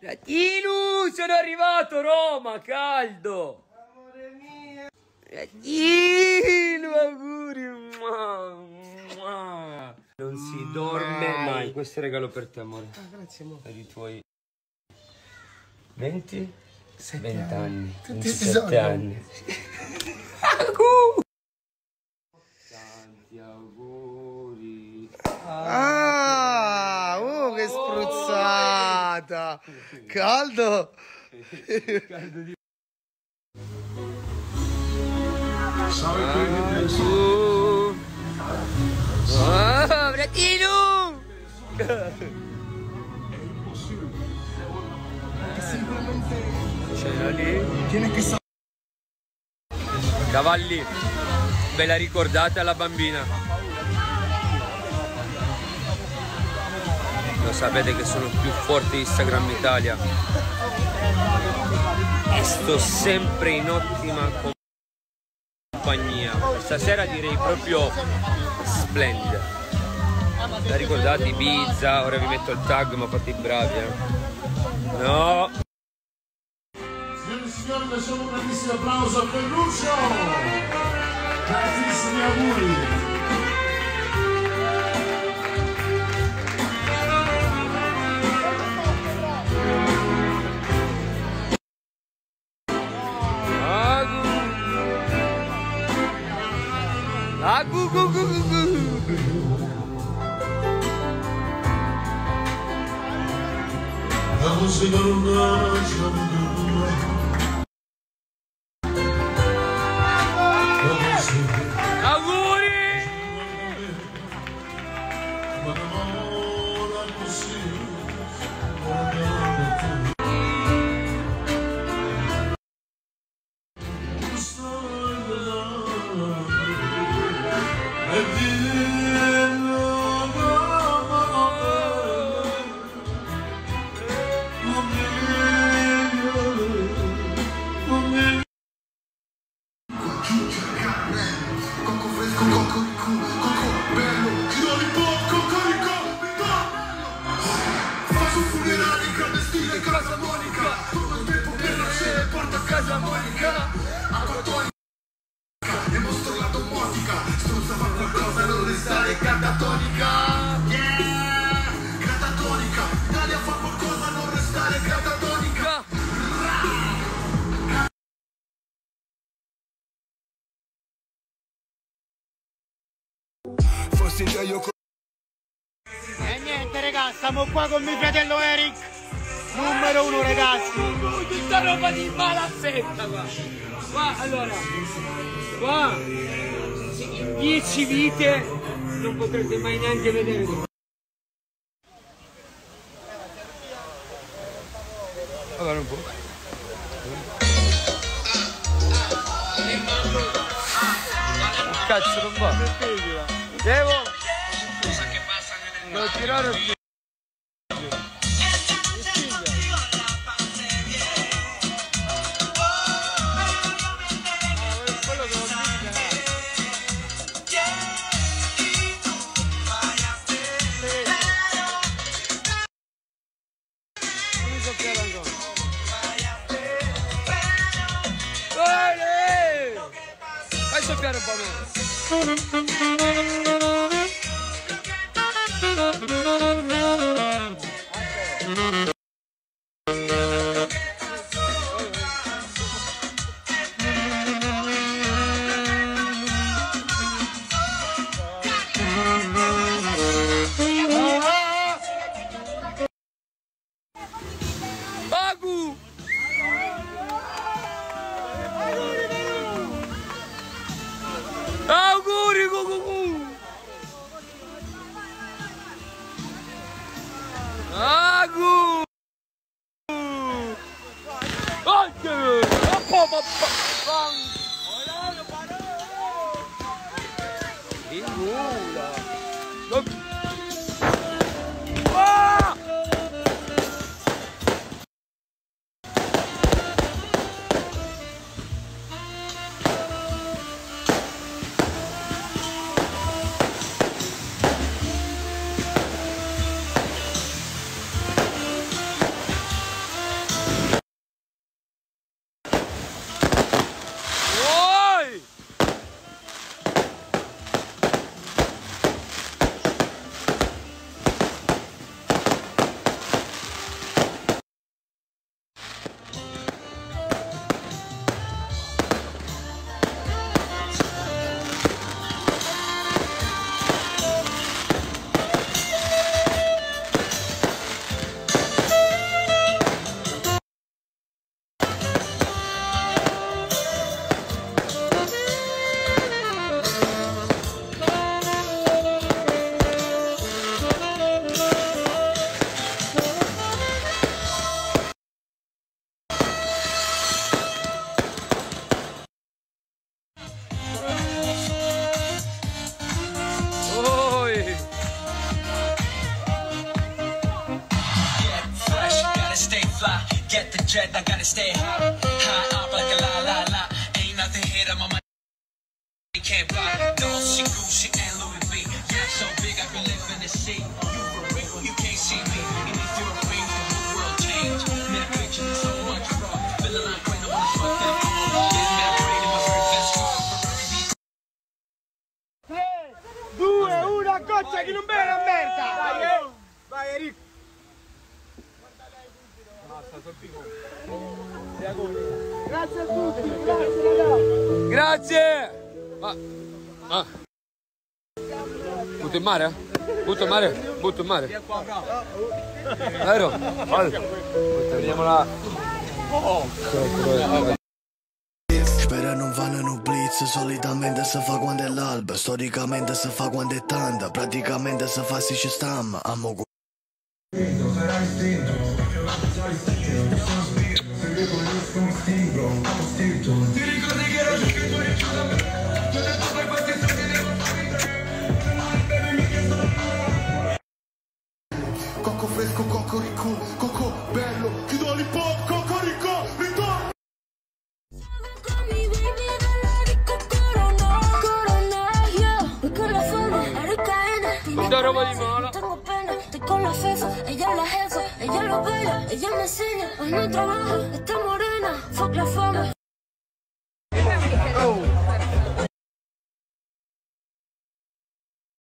Inu, sono arrivato Roma, caldo. Amore mio. Inu, auguri. Non si dorme Mai. Questo è regalo per te, amore. Ah, grazie, amore. Per i tuoi 20? Sette 20 anni. Tutti 27 tesori. anni. Auguri. Tanti auguri. Ah, oh, che spruzzata. Caldo. Auguri. Oh, Bratino! C'era lì. Tiene che sa. Cavalli, ve la ricordate alla bambina? Lo sapete che sono più forte di Instagram Italia. E sto sempre in ottima compagnia. Stasera direi proprio splendida. La ricordate Ibiza? Ora vi metto il tag, ma fate i bravi, eh. No! Signori, lasciamo un grandissimo applauso a Ferruccio! Tantissimi auguri! Auguri! Fa qualcosa non restare catatonica Yeah Catatonica Italia fa qualcosa non restare catatonica E niente ragazzi, siamo qua con mio fratello Eric, numero uno ragazzi. Tutta roba di malaffetta qua. Qua, allora, qua, 10 vite non potrete mai neanche vedere. Allora un po'. Cazzo non va. Devo. Devo tirare better bubble. motherfucker. Get the jet, I gotta stay high, high up like a la la la. Ain't nothing here on my mind. Can't buy Dolce, Gucci, and Louis V. Yeah, so big I can live in the sea. Grazie a tutti, grazie ragazzi! Grazie! Ma... Ah. Butto in mare? Butto in mare? Butto in mare? Vero? Vediamo là. Spera non vanno blitz, solitamente si fa quando è l'alba, storicamente si fa quando è tanta, praticamente si fa se ci stiamo, amo gu- Cocco fresco, cocorico, cocco bello, chiudo l'ippo, cocorico, ritorno! Con mi baby dalla disco Corona, Corona, yeah Voy con la fama, ahora cadena Tiene Da roba di cabeza, mala. no tengo pena Estoy con la fefa, ella es la jefa Ella lo baila, ella me enseña Hoy no trabaja, está morena Fuck la fama